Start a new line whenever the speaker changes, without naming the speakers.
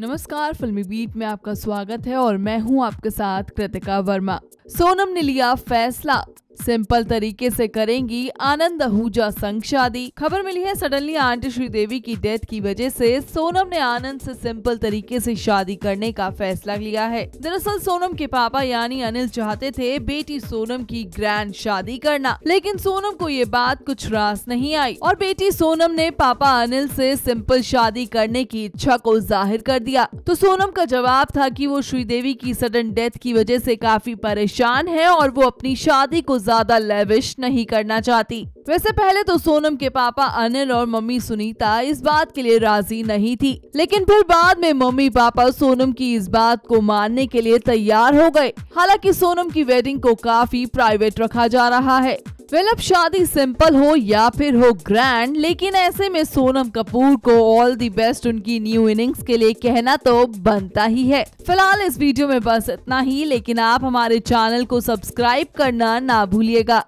नमस्कार, फिल्मी बीट में आपका स्वागत है और मैं हूँ आपके साथ कृतिका वर्मा। सोनम ने लिया फैसला। सिंपल तरीके से करेंगी आनंद आहूजा संग शादी। खबर मिली है, सडनली आंटी श्रीदेवी की डेथ की वजह से सोनम ने आनंद से सिंपल तरीके से शादी करने का फैसला लिया है। दरअसल सोनम के पापा यानी अनिल चाहते थे बेटी सोनम की ग्रैंड शादी करना, लेकिन सोनम को ये बात कुछ रास नहीं आई और बेटी सोनम ने पापा अनिल से सिंपल शादी करने की इच्छा को ज़ाहिर कर दिया। तो सोनम का जवाब था कि वो श्रीदेवी की सडन डेथ की वजह से काफ़ी परेशान है और वो अपनी शादी को ज़्यादा लेविश नहीं करना चाहती। वैसे पहले तो सोनम के पापा अनिल और मम्मी सुनीता इस बात के लिए राज़ी नहीं थी, लेकिन फिर बाद में मम्मी पापा सोनम की इस बात को मानने के लिए तैयार हो गए। हालाँकि सोनम की वेडिंग को काफ़ी प्राइवेट रखा जा रहा है। वेल अब शादी सिंपल हो या फिर हो ग्रैंड लेकिन ऐसे में सोनम कपूर को ऑल दी बेस्ट उनकी न्यू इनिंग्स के लिए कहना तो बनता ही है। फ़िलहाल इस वीडियो में बस इतना ही, लेकिन आप हमारे चैनल को सब्सक्राइब करना ना भूलिएगा।